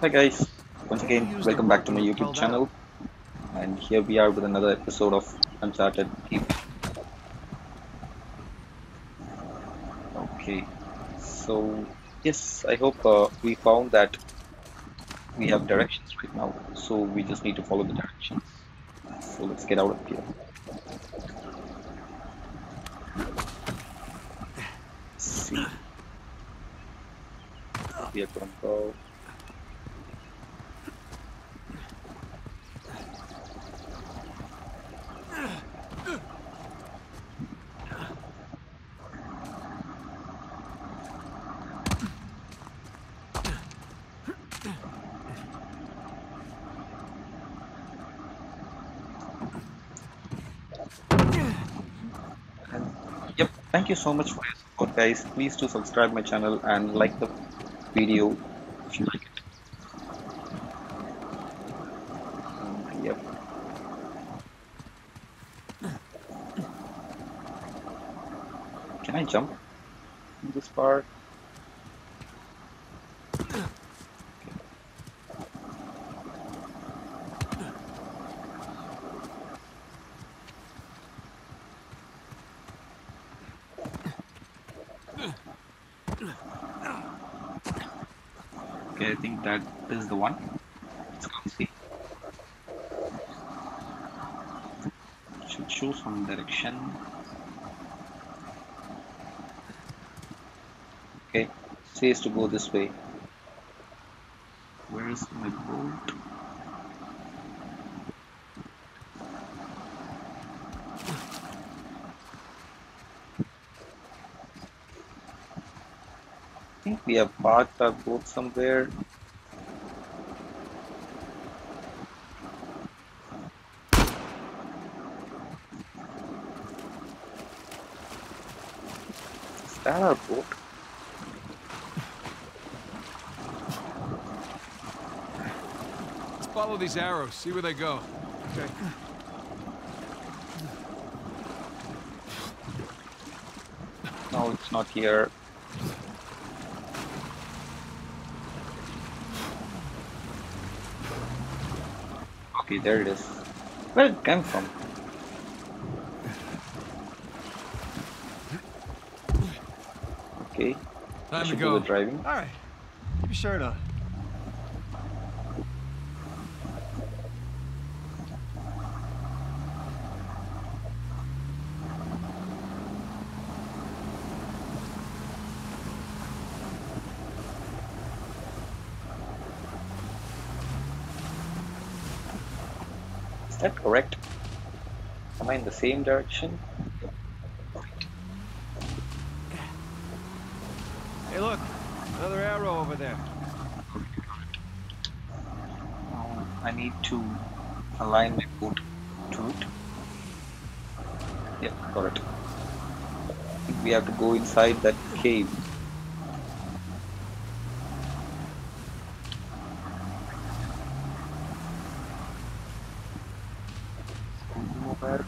Hi guys, once again welcome back to my YouTube channel. and here we are with another episode of Uncharted Okay, so yes, I hope uh, we found that we have directions right now, so we just need to follow the directions. So let's get out of here. Let's see. We are gonna go thank you so much for your support, guys. Please do subscribe my channel and like the video if you like it. And, yep. Can I jump in this part? Okay, I think that is the one. See. Should show some direction. Okay, says to go this way. Where is my boat? I think we have parked our boat somewhere. That our boat? Let's follow these arrows, see where they go. Okay. No, it's not here. Okay, there it is. Where did it come from? Okay, I Time to go. the driving. All right. Keep your shirt on. Is that correct? Am I in the same direction? Hey, look. Another arrow over there. I need to align my boat to it. Yep, got it. We have to go inside that cave. Nowhere.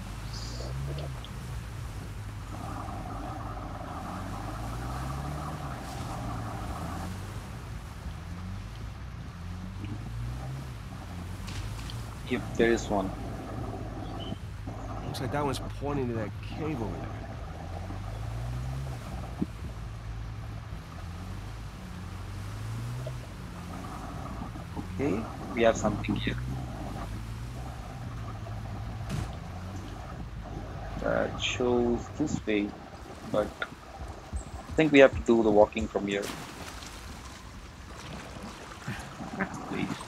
Yep, there is one. Looks like that one's pointing to that cave over there. Okay, we have something here. That shows this way, but I think we have to do the walking from here. Wait.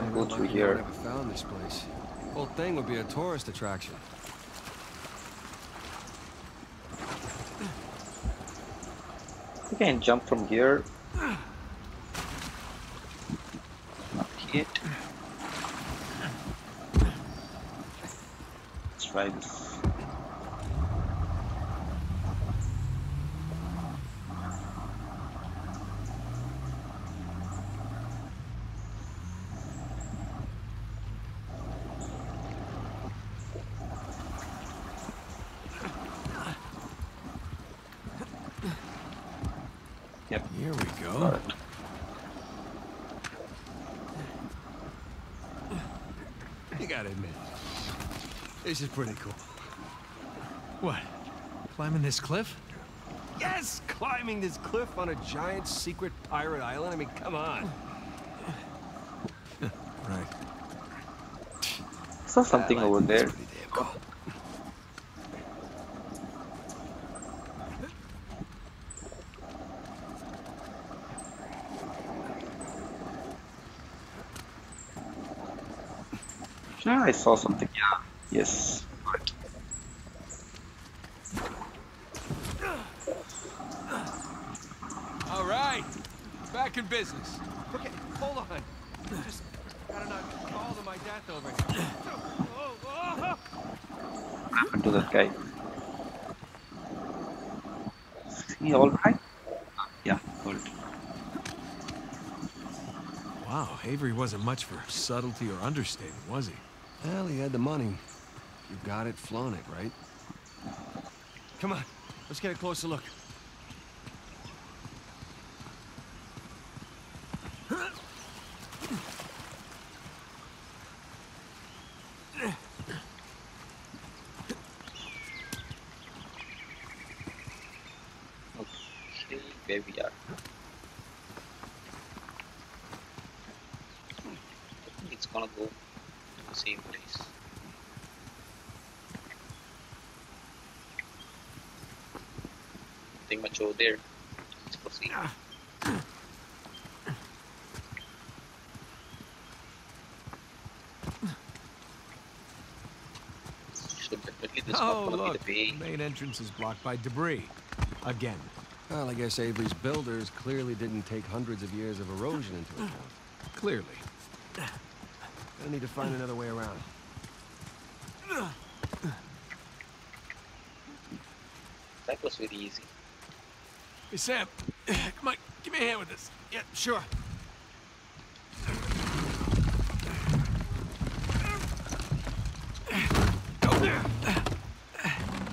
Can't go through here. Never found this place. Whole thing would be a tourist attraction. You can jump from here. Not yet. Let's try this. Yep. Here we Got go. it. You gotta admit, this is pretty cool. What? Climbing this cliff? Yes! Climbing this cliff on a giant secret pirate island? I mean, come on. Right. Saw something Well, over that's there. pretty damn cool. Yeah, I saw something. Yeah. Yes. Right. All right. Back in business. Okay, hold on. Just gotta not fall to my death over here. What happened to that guy? Is he alright? Yeah, good. Wow, Avery wasn't much for subtlety or understatement, was he? Well, he had the money. You got it, flown it, right? Come on, let's get a closer look. Okay, where we are. I think it's gonna go to the same place. Nothing much over there. Let's proceed. So definitely this oh, one gonna look. The the main entrance is blocked by debris. Again. Well, I guess Avery's builders clearly didn't take hundreds of years of erosion into account. Clearly. Gonna need to find another way around. That was very easy. Hey, Sam. Come on, give me a hand with this. Yeah, sure.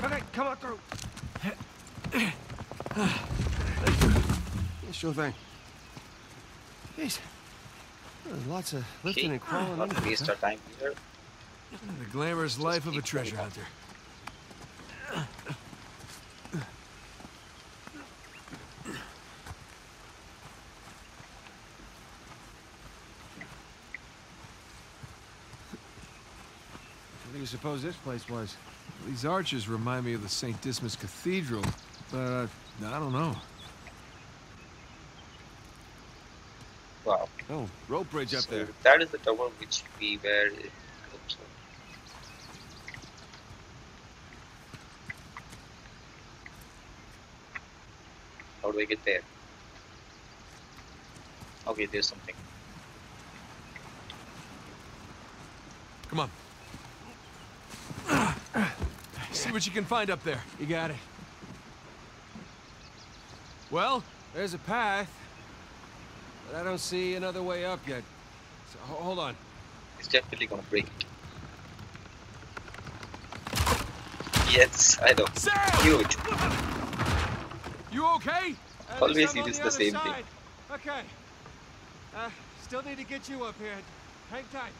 Okay, come on through. Yeah, sure thing. Jeez. There's lots of lifting Okay, and crawling. not in to here, waste huh? our time here. The glamorous life of a treasure hunter. What do you suppose this place was? These arches remind me of the St. Dismas Cathedral, but uh, I don't know. Wow. Oh, rope bridge up So there. That is the tower which we were. How do I get there? Okay, there's something. Come on. See what you can find up there. You got it. Well, There's a path, but I don't see another way up yet. So hold on. It's definitely gonna break it. Yes, I know. Sam! Huge. You okay? Uh, Always there's some it on is the the other same thing. Okay. Uh, still need to get you up here. Hang tight.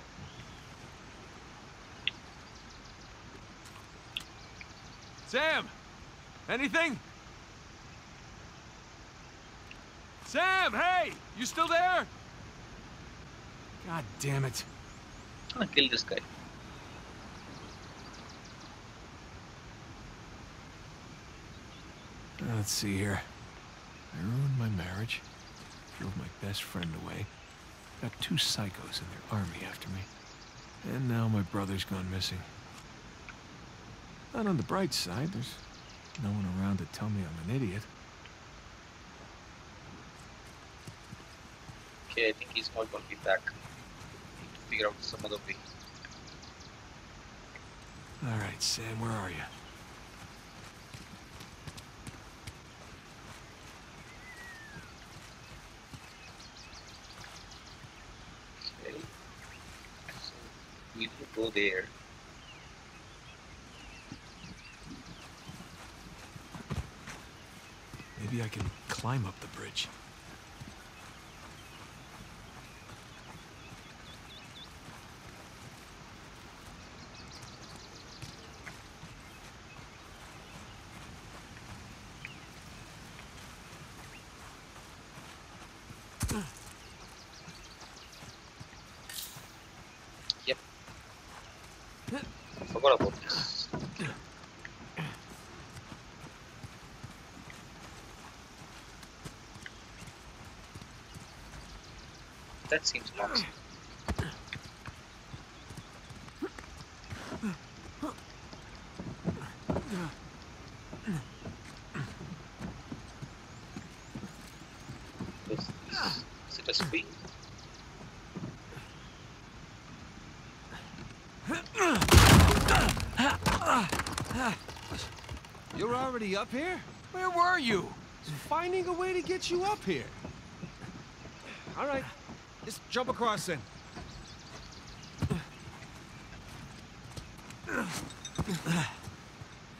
Sam! Anything? Sam, hey! You still there? God damn it. I'm gonna kill this guy. Let's see here. I ruined my marriage, drove my best friend away, got two psychos in their army after me, and now my brother's gone missing. Not on the bright side, there's no one around to tell me I'm an idiot. Okay, I think he's not gonna be back. Need to figure out some other way. All right, Sam, where are you? Okay. So we need to go there. Maybe maybe I can climb up the bridge. Yep. I forgot about this. That seems promising. Is, is, is it a swing? You're already up here? Where were you? Finding a way to get you up here. All right, jump across then.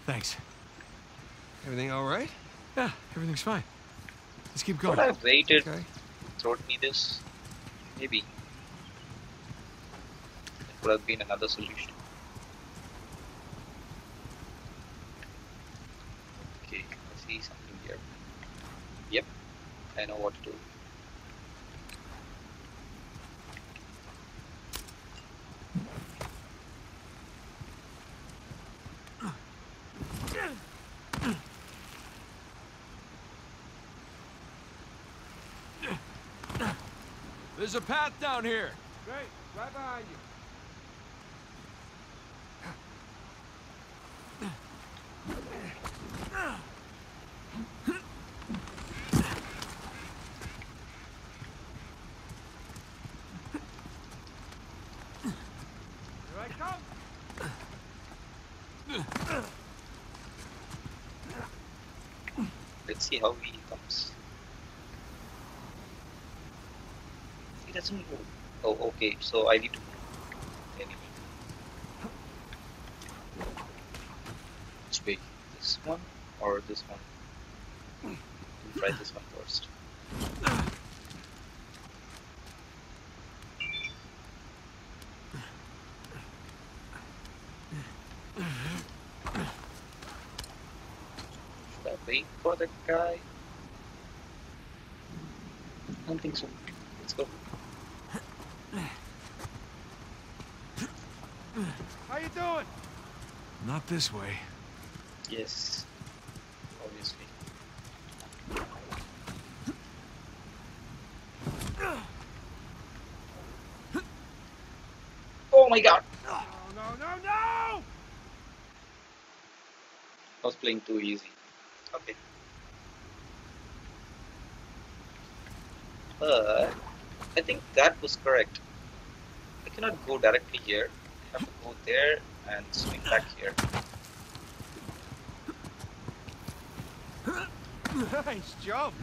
Thanks. Everything all right? Yeah, everything's fine. Let's keep Could going. I have waited, Okay. thrown me this? Maybe. It would have been another solution. Okay, I see something here. Yep, I know what to do. There's a path down here. Great, right behind you. Come. Let's see how he He doesn't move. Oh, okay, so I need to. Anyway. This one or this one? We'll try this one first. Should I wait for the guy? I don't think so. Let's go. How you doing? Not this way. Yes. Obviously. Oh my god! No, no, no, no! I was playing too easy. Okay. But I think that was correct. I cannot go directly here. Have to go there and swing back here. nice jump.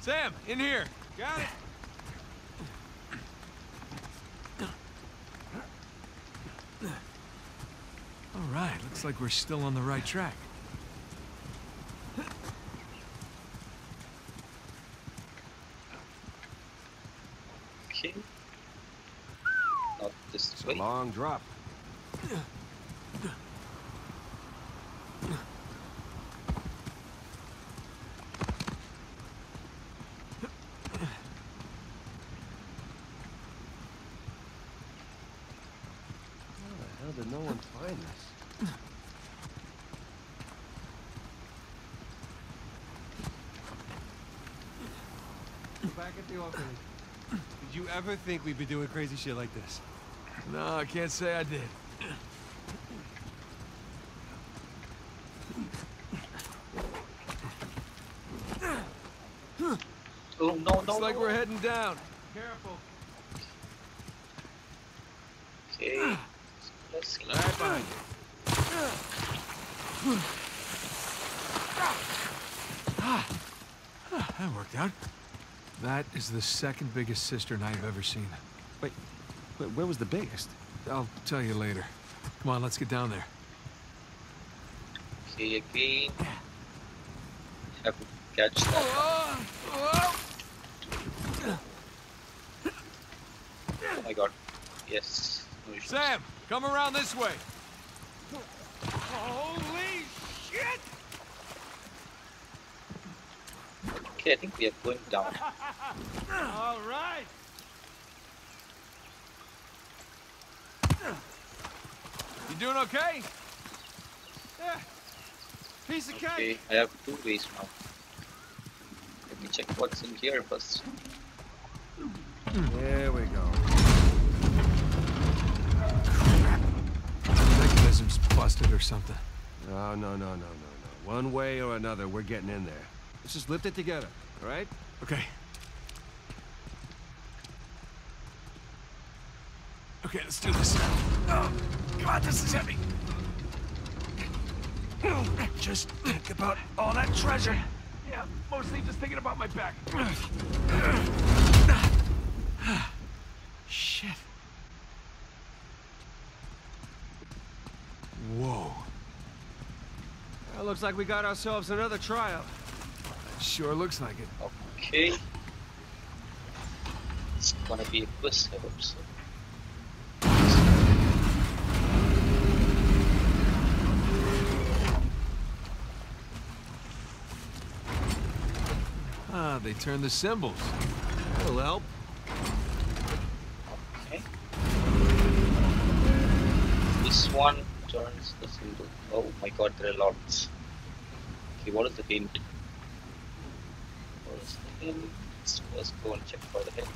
Sam, in here. Got it. All right, looks like we're still on the right track. Okay. Not this It's a way. long drop. How the hell did no one find this? Back at the office. Did you ever think we'd be doing crazy shit like this? No, I can't say I did. Oh no no Looks like no. we're heading down. Careful. Okay. Let's see. Right behind you. Ah, that worked out. That is the second biggest cistern I've ever seen. Wait, wait, where was the biggest? I'll tell you later. Come on, let's get down there. Okay, again. Have to catch that. Oh my god. Yes. No. Sam, come around this way. Holy shit! Okay, I think we are going down. All right. You doing okay? Yeah. Piece of Okay, cake. I have two ways now. Let me check what's in here first. There we go. Mechanism's busted or something. No, no, no, no, no, no. One way or another, we're getting in there. Let's just lift it together, all right? Okay. Okay, let's do this. Oh, God, this is heavy. Just think about all that treasure. Yeah, mostly just thinking about my back. Shit. Whoa. Well, looks like we got ourselves another tryout. Sure looks like it. Okay. It's gonna be a quiz, I hope so. They turn the symbols. That'll help. Okay. This one turns the symbol. Oh my god, there are lots. Okay, what is the hint? What is the hint? Let's go and check for the hint.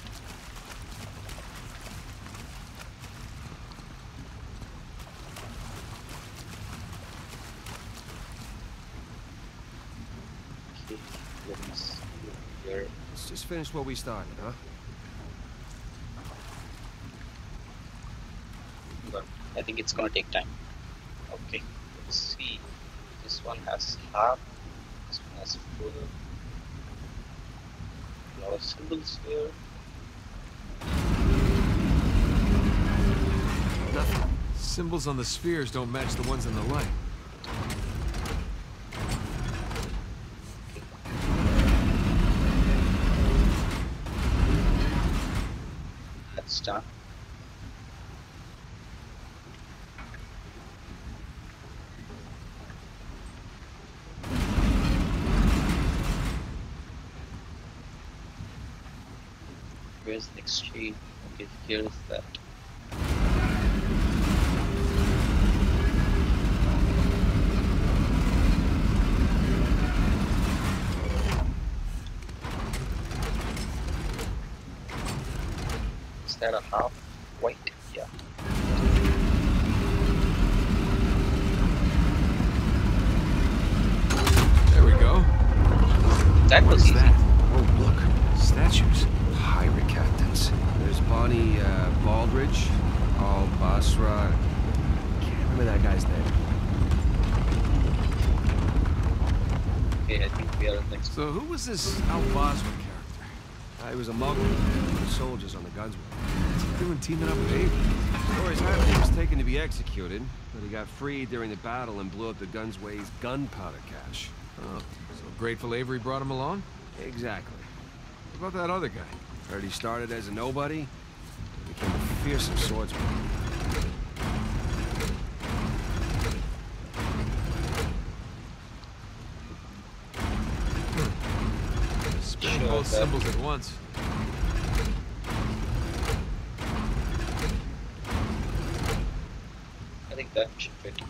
Okay, let me see here. Let's just finish what we started, huh? but I think it's gonna take time. Okay, let's see. This one has half, this one has full. A lot of symbols here. Nothing. Symbols on the spheres don't match the ones in the light. Done. Where's the tree? Okay, here's that. Is that a half white? Yeah. There we go. That was What's easy. that? Oh, look. Statues. Pirate captains. There's Bonnie uh, Baldridge, Al Basra. Can't remember that guy's name. Okay, I think we are next. So who was this Al Basra character? Uh, he was a muggle. with Soldiers on the guns with What's he doing teaming up with Avery? Stories have it he was taken to be executed, but he got freed during the battle and blew up the Gunsway's gunpowder cache. Oh, so grateful Avery brought him along? Exactly. What about that other guy? Heard he started as a nobody, became a fearsome swordsman. Symbols at once. I think that should fit.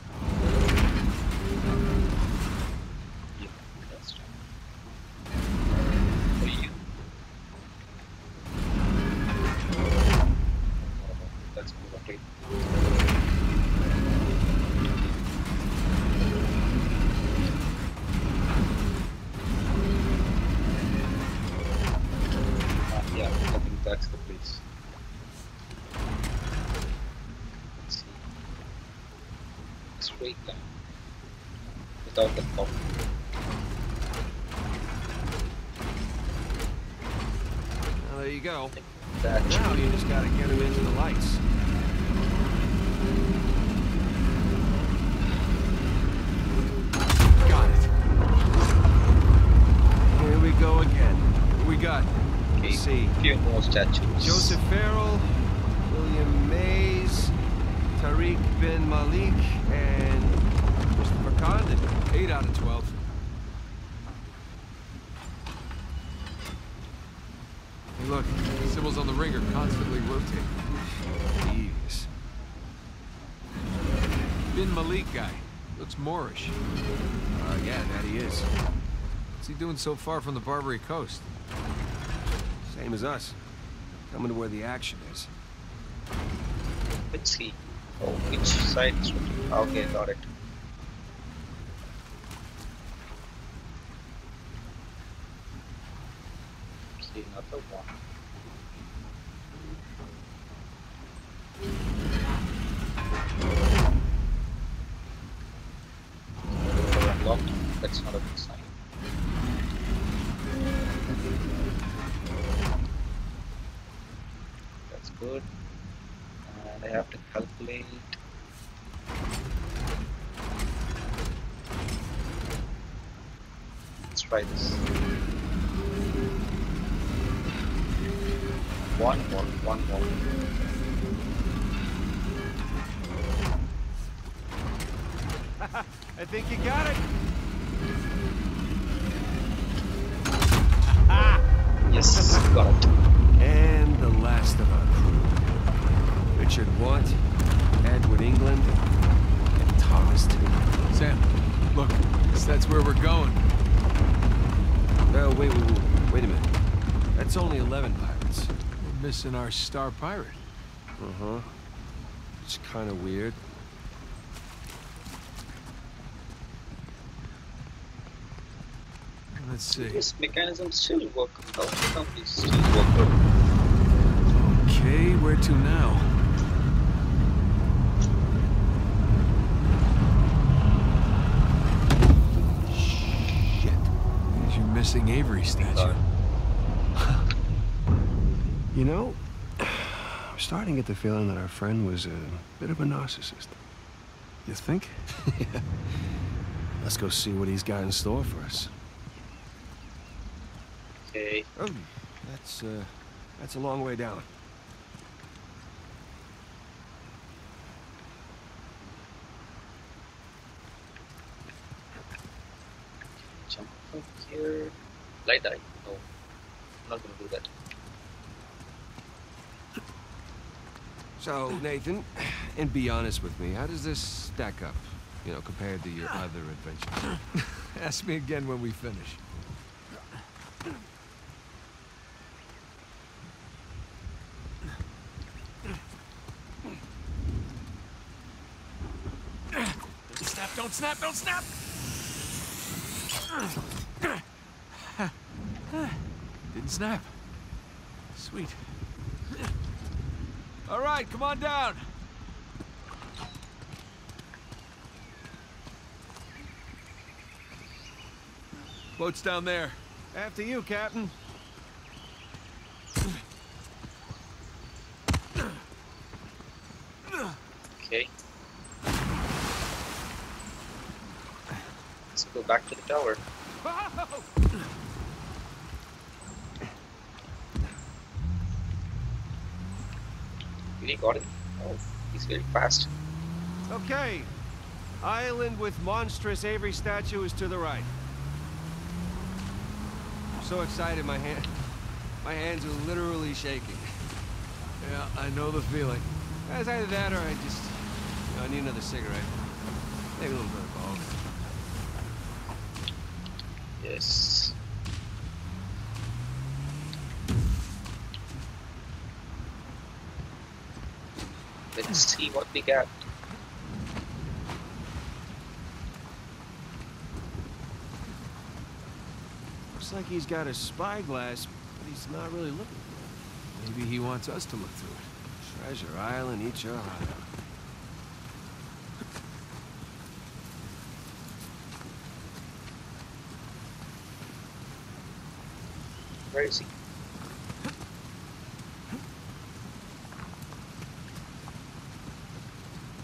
wait lang. Without the pump. Well, there you go. That's now you just gotta get him into the lights. Got it. Here we go again. We got okay. see. Few more statues. Joseph Farrell, William Mayes, Tariq bin Malik, and Condent. 8 out of 12. Hey, look. Symbols on the ring are constantly rotating. Jeez. Bin Malik guy. Looks Moorish. Uh, yeah, that he is. What's he doing so far from the Barbary Coast? Same as us. Coming to where the action is. Let's see. Oh, which side? Okay, got it. Okay, another one. Got it. And the last of our crew. Richard Want, Edward England, and Thomas Taylor. Sam, look. guess That's where we're going. Oh, wait, wait, wait, wait a minute. That's only 11 pirates. We're missing our star pirate. Uh-huh. It's kind of weird. Let's see. This mechanism still work. How come still work? Okay, where to now? Shit. There's your missing Avery statue. You know, I'm starting to get the feeling that our friend was a bit of a narcissist. You think? Let's go see what he's got in store for us. Okay. Oh, that's, uh, that's a long way down. Jump up here. Light eye. No. I'm not gonna do that. So, Nathan, and be honest with me, how does this stack up, you know, compared to your other adventures? Ask me again when we finish. Don't snap, don't snap, don't snap! Didn't snap. Sweet. All right, come on down. Boat's down there. After you, Captain. Okay. Let's go back to the tower. Really got it. Oh, he's very fast. Okay. Island with monstrous Avery statue is to the right. I'm so excited, my hand, my hands are literally shaking. Yeah, I know the feeling. It's either that or I just, you know, I need another cigarette. Maybe a little bit of both. Yes. Let's hmm. see what we got. Looks like he's got a spyglass, but he's not really looking Maybe he wants us to look through it. Treasure Island, eat your heart out. Where is he?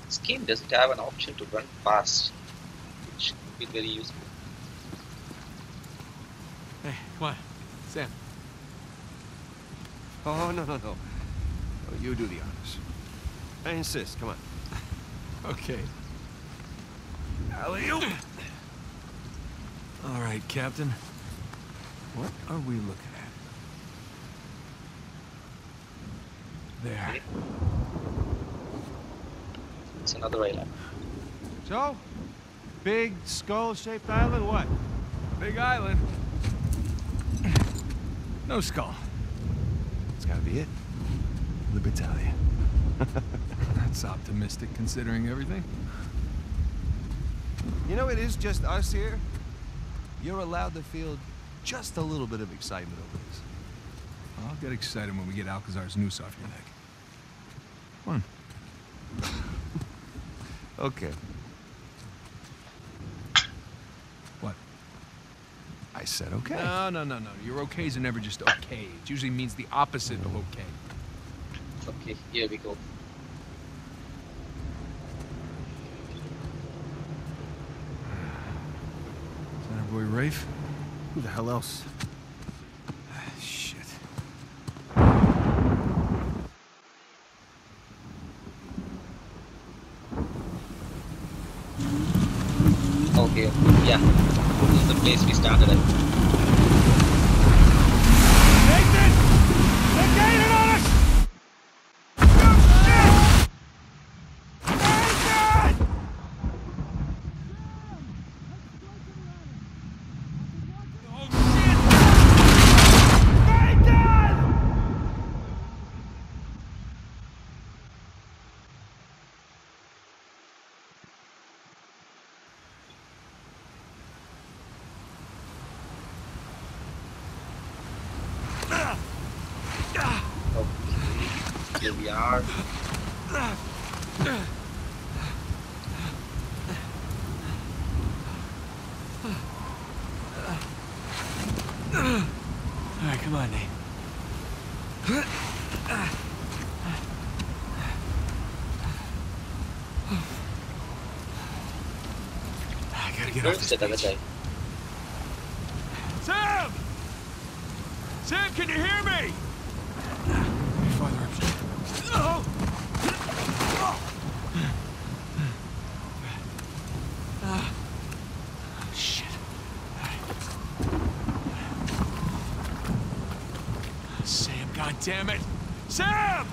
This game doesn't have an option to run fast, which would be very useful. Eh, hey, come on. Sam. Oh, no, no, no. Oh, you do the honors. I insist. Come on. Okay. alley -oop. All right, Captain. What are we looking at? There. It's another island. So? Big skull-shaped island, what? Big island. No skull. It's gotta be it. Libertalia. That's optimistic considering everything. You know, it is just us here. You're allowed to feel just a little bit of excitement over this. I'll get excited when we get Alcazar's noose off your neck. Come on. Okay. What? I said okay. No, no, no, no. Your okays are never just okay. It usually means the opposite of okay. Okay, here we go. Is that our boy Rafe? Who the hell else? Shit. Okay, yeah. This is the place we started at. Nathan! They're gaining on us! Nathan! Oh, shit! Nathan! Okay, here we are. All right, come on, Nate. I gotta get off this the other beach. side. Sam! Sam, can you hear me? Farther upstream. Oh! Shit. Sam, goddammit! Sam!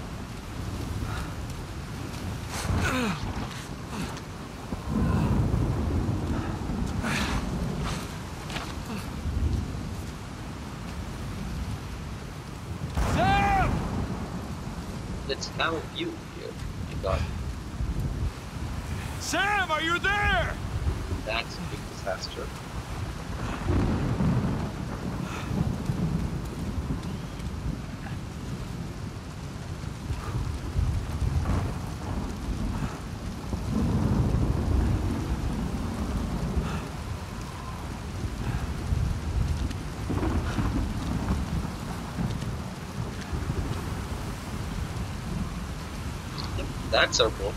Sam! A view here. You got Sam, are you there? that's a big disaster. Yep, That's our boat.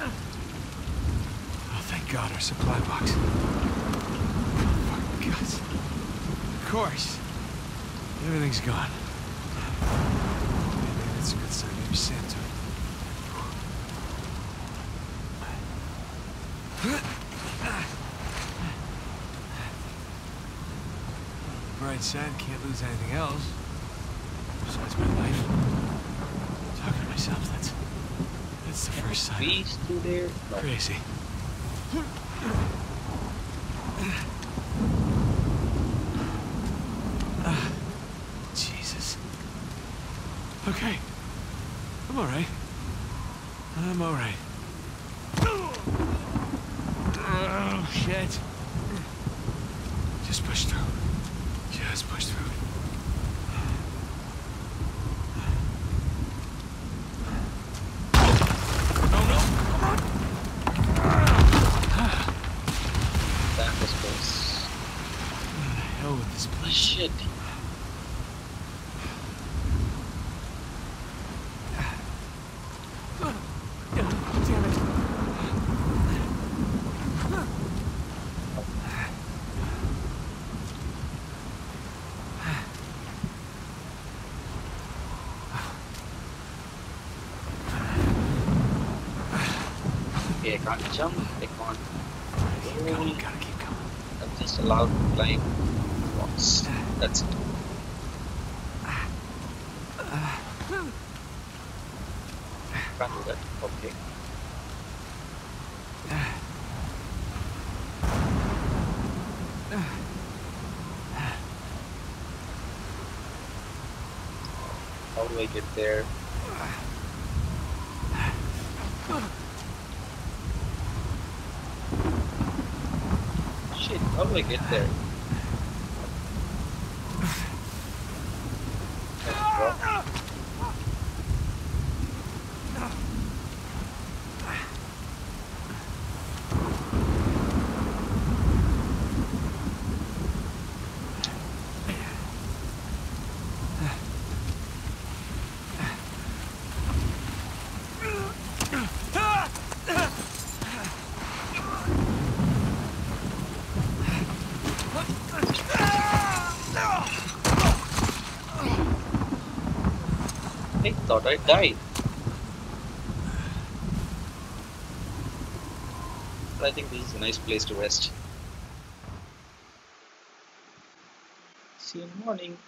Oh, thank God, our supply box. Fucking guts. Of course. Everything's gone. Maybe that's a good sign. Maybe it. Bright side, can't lose anything else. Besides my life. Talking to myself, that's... That's the first sign. We still there? Crazy. Ah, Jesus. Okay. I'm alright. I'm alright. Oh, shit. Just push through. Just push through. That was close. What the hell with this Oh, place? shit. Damn it. Can't jump. I can't. Keep going, gotta keep going. I'm just allowed to climb rocks. That's it. Can't do that. Okay. How do I get there? Shit, how do I get there? Let's drop. I thought I died. But I think this is a nice place to rest. See you in the morning.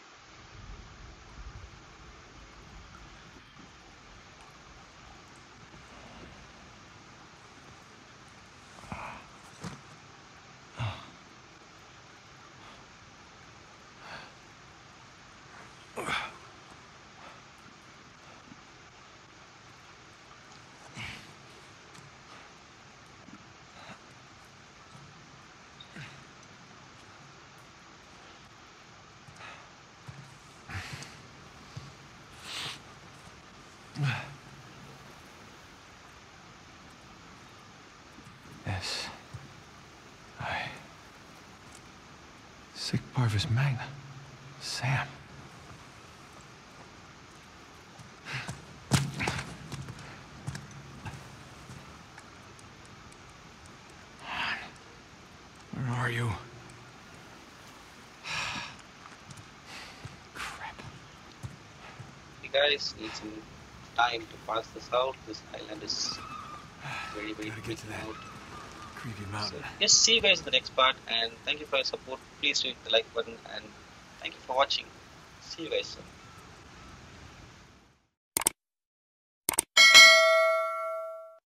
Yes. I. Parvis Magna. Sam. Where are you? Crap. You guys need some time to pass this out. This island is very, very Gotta big to that creepy So, mountain. yes, see you guys in the next part and thank you for your support. Please hit the like button and thank you for watching. See you guys soon.